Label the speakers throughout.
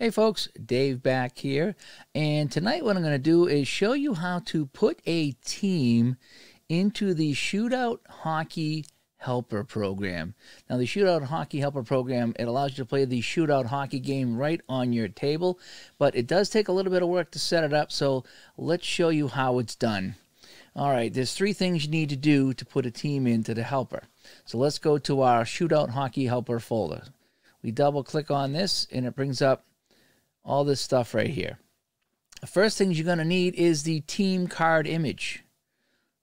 Speaker 1: Hey folks, Dave back here. And tonight what I'm going to do is show you how to put a team into the Shootout Hockey Helper program. Now the Shootout Hockey Helper program, it allows you to play the Shootout Hockey game right on your table, but it does take a little bit of work to set it up, so let's show you how it's done. All right, there's three things you need to do to put a team into the helper. So let's go to our Shootout Hockey Helper folder. We double click on this and it brings up all this stuff right here. The first things you're going to need is the team card image.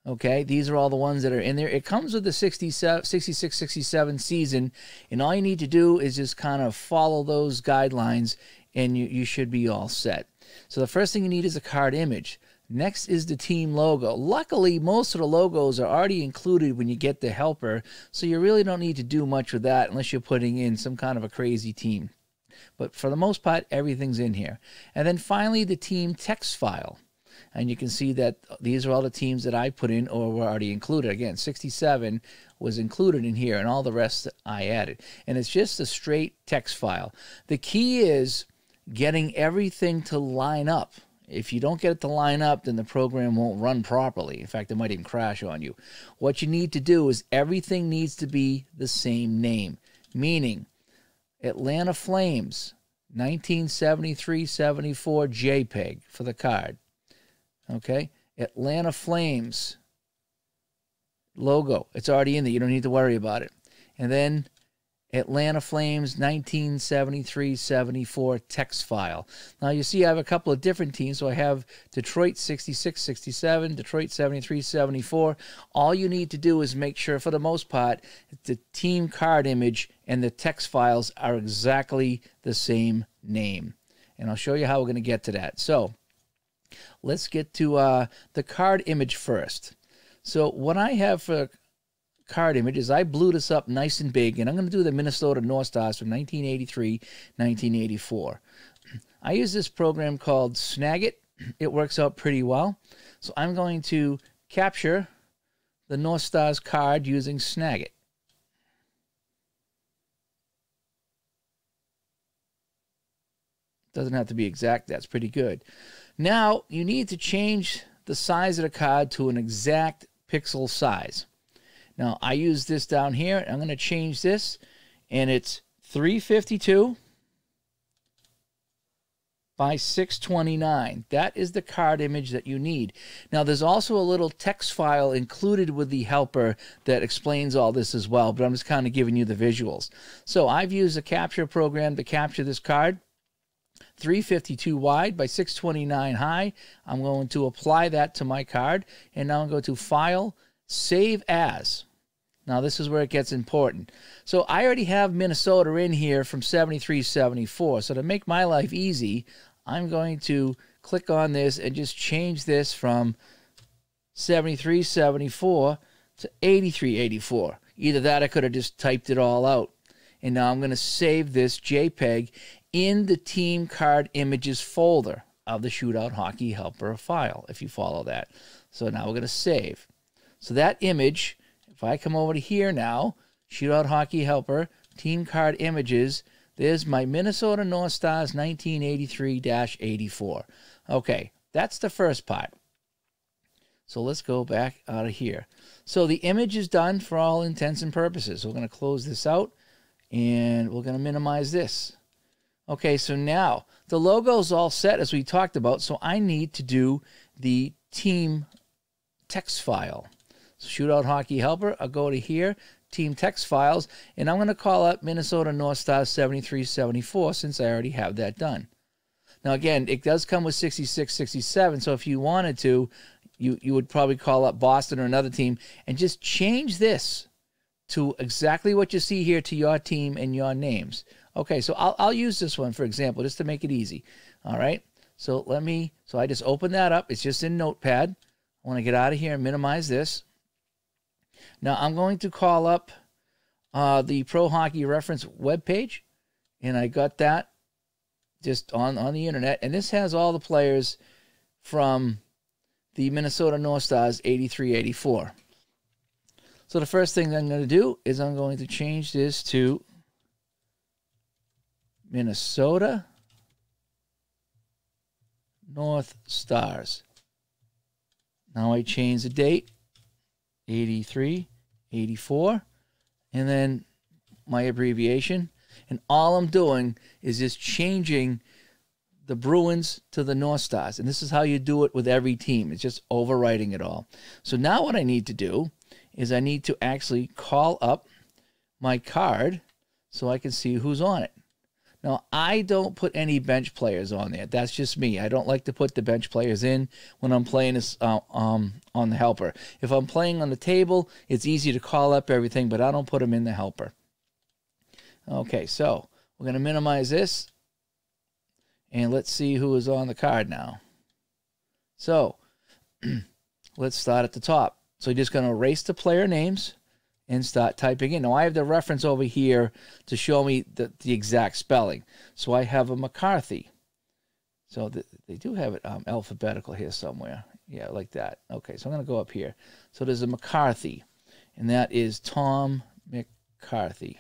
Speaker 1: Okay, these are all the ones that are in there. It comes with the 67, 66 67 season, and all you need to do is just kind of follow those guidelines, and you, you should be all set. So, the first thing you need is a card image. Next is the team logo. Luckily, most of the logos are already included when you get the helper, so you really don't need to do much with that unless you're putting in some kind of a crazy team. But for the most part, everything's in here. And then finally, the team text file. And you can see that these are all the teams that I put in or were already included. Again, 67 was included in here, and all the rest I added. And it's just a straight text file. The key is getting everything to line up. If you don't get it to line up, then the program won't run properly. In fact, it might even crash on you. What you need to do is everything needs to be the same name, meaning Atlanta Flames, 1973 74 JPEG for the card. Okay? Atlanta Flames logo. It's already in there. You don't need to worry about it. And then Atlanta Flames 1973-74 text file. Now you see I have a couple of different teams. So I have Detroit 66-67, Detroit 73-74. All you need to do is make sure for the most part the team card image and the text files are exactly the same name. And I'll show you how we're going to get to that. So let's get to uh, the card image first. So what I have for card images, I blew this up nice and big, and I'm going to do the Minnesota North Stars from 1983, 1984. I use this program called Snagit. It works out pretty well. So I'm going to capture the North Stars card using Snagit. Doesn't have to be exact, that's pretty good. Now, you need to change the size of the card to an exact pixel size. Now, I use this down here. I'm going to change this, and it's 352 by 629. That is the card image that you need. Now, there's also a little text file included with the helper that explains all this as well, but I'm just kind of giving you the visuals. So I've used a capture program to capture this card. 352 wide by 629 high. I'm going to apply that to my card, and now I'm going to File, Save As. Now, this is where it gets important. So, I already have Minnesota in here from 73 74. So, to make my life easy, I'm going to click on this and just change this from 73 74 to 83 84. Either that, I could have just typed it all out. And now I'm going to save this JPEG in the team card images folder of the Shootout Hockey Helper file, if you follow that. So now we're going to save. So that image if I come over to here now, Shootout Hockey Helper, Team Card Images, there's my Minnesota North Stars 1983 84. Okay, that's the first part. So let's go back out of here. So the image is done for all intents and purposes. We're going to close this out and we're going to minimize this. Okay, so now the logo is all set as we talked about. So I need to do the team text file. Shootout Hockey Helper. I'll go to here, Team Text Files, and I'm going to call up Minnesota North Star 7374 since I already have that done. Now, again, it does come with 66, 67, so if you wanted to, you, you would probably call up Boston or another team and just change this to exactly what you see here to your team and your names. Okay, so I'll, I'll use this one, for example, just to make it easy. All right, so let me, so I just open that up. It's just in Notepad. I want to get out of here and minimize this. Now I'm going to call up uh, the Pro Hockey Reference webpage, and I got that just on, on the internet. And this has all the players from the Minnesota North Stars 83 84. So the first thing I'm going to do is I'm going to change this to Minnesota North Stars. Now I change the date 83, 84, and then my abbreviation. And all I'm doing is just changing the Bruins to the North Stars. And this is how you do it with every team. It's just overwriting it all. So now what I need to do is I need to actually call up my card so I can see who's on it. Now, I don't put any bench players on there. That's just me. I don't like to put the bench players in when I'm playing this, uh, um, on the helper. If I'm playing on the table, it's easy to call up everything, but I don't put them in the helper. Okay, so we're going to minimize this. And let's see who is on the card now. So let's start at the top. So you're just going to erase the player names and start typing in. Now I have the reference over here to show me the, the exact spelling. So I have a McCarthy. So the, they do have it um, alphabetical here somewhere. Yeah, like that. Okay, so I'm going to go up here. So there's a McCarthy, and that is Tom McCarthy.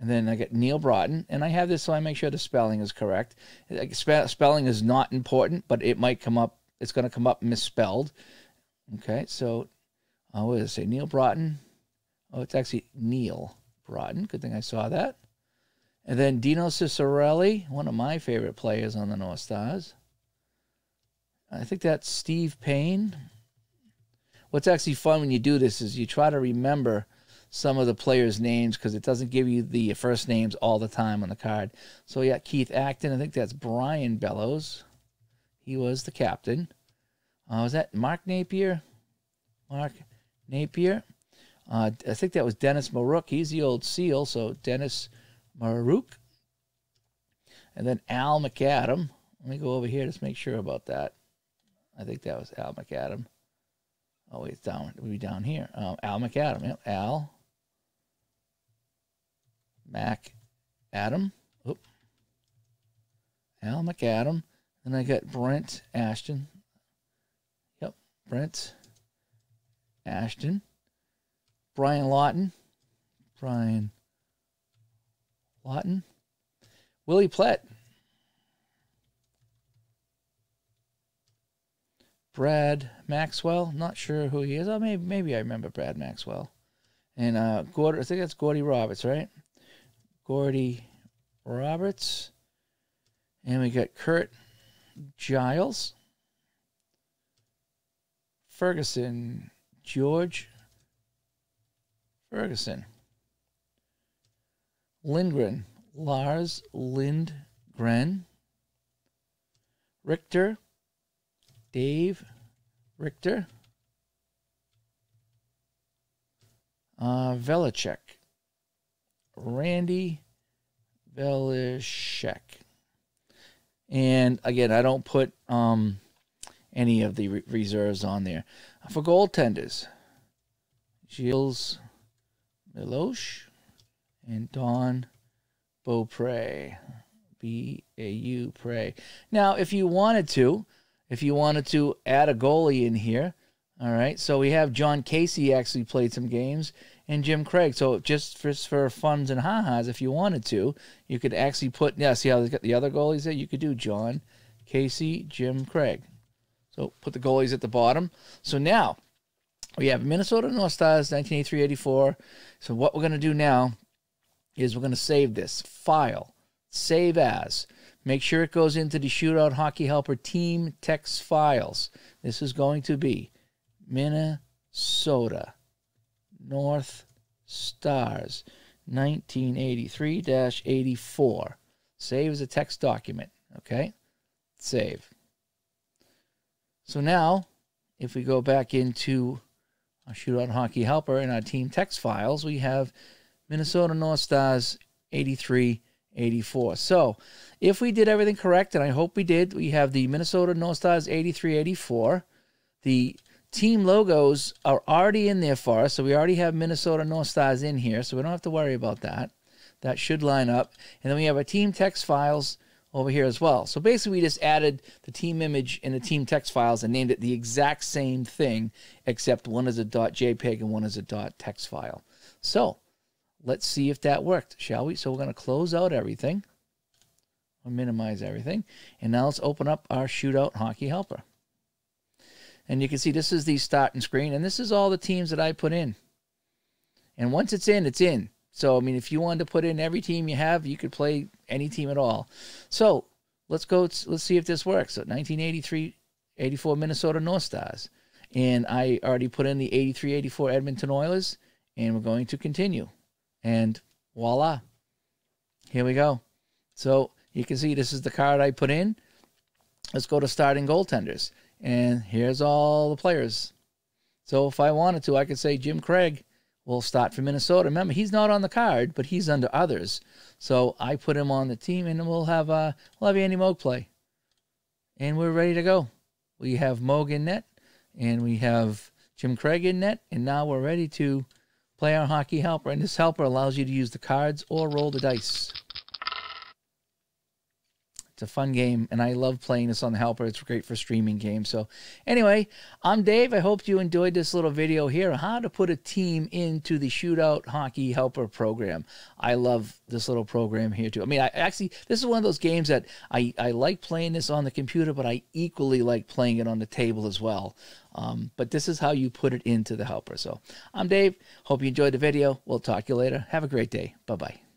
Speaker 1: And then I get Neal Broten, and I have this so I make sure the spelling is correct. Spelling is not important, but it might come up, it's going to come up misspelled. Okay, so uh, what does say? Neal Broten. Oh, it's actually Neal Broten. Good thing I saw that. And then Dino Ciccarelli, one of my favorite players on the North Stars. I think that's Steve Payne. What's actually fun when you do this is you try to remember some of the players' names because it doesn't give you the first names all the time on the card. So yeah, Keith Acton. I think that's Brian Bellows. He was the captain. Uh, was that Mark Napier? Mark Napier. Uh, I think that was Dennis Maruk. He's the old SEAL, so Dennis Maruk. And then Al MacAdam. Let me go over here to make sure about that. I think that was Al MacAdam. Oh, wait, it's down. It would be down here. Um, Al MacAdam. Yep. Al Mac Adam. Oop. Al MacAdam. And I got Brent Ashton. Yep. Brent Ashton, Brian Lawton, Brian Lawton, Willi Plett, Brad Maxwell. Not sure who he is. Oh, maybe maybe I remember Brad Maxwell. And uh, Gord, I think that's Gordie Roberts, right? Gordie Roberts. And we got Curt Giles. Ferguson George Ferguson. Lindgren, Lars Lindgren. Richter, Dave Richter. Uh, Velischek, Randy Velischek. And again, I don't put um, any of the re- reserves on there. For goaltenders, Gilles Meloche and Don Beaupre. B A U Pray. Now, if you wanted to, if you wanted to add a goalie in here, all right. So we have Jon Casey actually played some games and Jim Craig. So just for, for funds and ha-has, if you wanted to, you could actually put, yeah, see how they got the other goalies there? You could do Jon Casey, Jim Craig. So put the goalies at the bottom. So now we have Minnesota North Stars 1983-84. So what we're going to do now is we're going to save this file, save as. Make sure it goes into the Shootout Hockey Helper team text files. This is going to be Minnesota North Stars 1983-84. Save as a text document, okay? Save. So now, if we go back into our Shootout Hockey Helper in our team text files, we have Minnesota North Stars 83 84. So if we did everything correct, and I hope we did, we have the Minnesota North Stars 83 84. The team logos are already in there for us, so we already have Minnesota North Stars in here, so we don't have to worry about that. That should line up. And then we have our team text files over here as well. So basically, we just added the team image in the team text files and named it the exact same thing, except one is a .jpeg and one is a .text file. So let's see if that worked, shall we? So we're going to close out everything. I'll minimize everything. And now let's open up our shootout hockey helper. And you can see this is the starting screen, and this is all the teams that I put in. And once it's in, it's in. So, I mean, if you wanted to put in every team you have, you could play any team at all. So, let's go, let's see if this works. So, 1983 84 Minnesota North Stars. And I already put in the 83 84 Edmonton Oilers, and we're going to continue. And voila, here we go. So, you can see this is the card I put in. Let's go to starting goaltenders. And here's all the players. So if I wanted to, I could say Jim Craig will start for Minnesota. Remember, he's not on the card, but he's under others. So I put him on the team, and we'll have uh, we'll have Andy Moog play, and we're ready to go. We have Moog in net, and we have Jim Craig in net, and now we're ready to play our hockey helper. And this helper allows you to use the cards or roll the dice. It's a fun game, and I love playing this on the helper. It's great for streaming games. So, anyway, I'm Dave. I hope you enjoyed this little video here on how to put a team into the Shootout Hockey Helper program. I love this little program here, too. I mean, I actually, this is one of those games that I, I like playing this on the computer, but I equally like playing it on the table as well. Um, but this is how you put it into the helper. So, I'm Dave. Hope you enjoyed the video. We'll talk to you later. Have a great day. Bye bye.